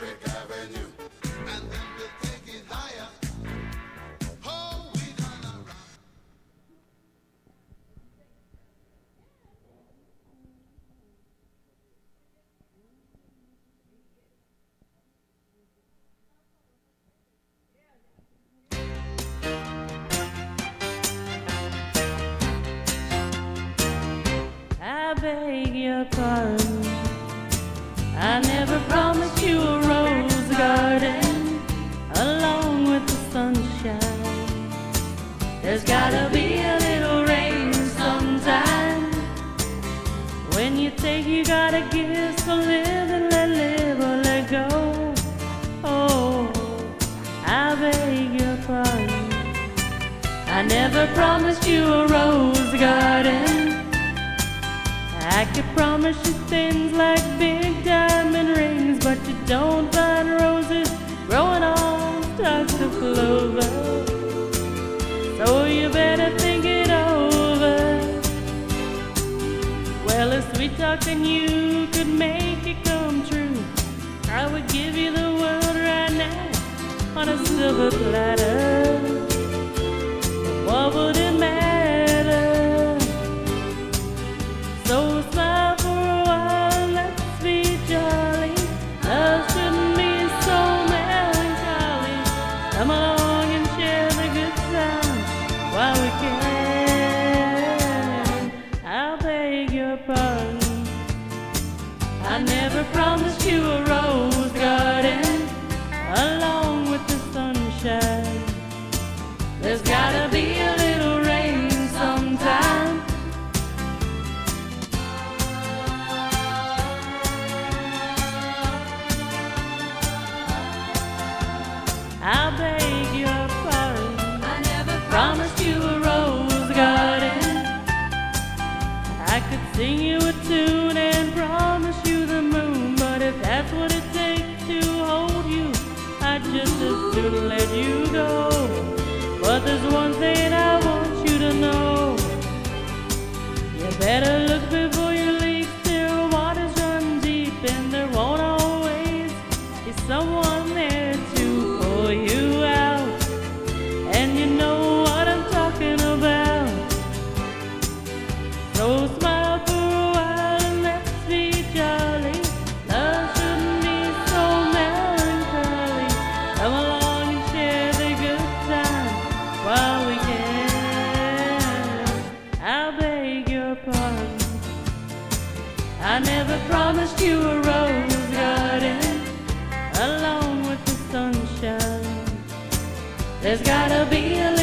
Electric Avenue. Oh. I beg your pardon. I never promised There's gotta be a little rain sometime. When you take, you gotta give. So live and let live or let go. Oh, I beg your pardon. I never promised you a rose garden. I could promise you things like big diamond rings, but you don't So you better think it over. Well, if sweet talking you could make it come true, I would give you the world right now on a silver platter. I never promised you a rose garden along with the sunshine. There's gotta be a little rain sometime. I But there's one thing I want you to know. You better look before you leap. Still waters run deep, and there won't always be someone there to pull you I never promised you a rose garden along with the sunshine. There's gotta be a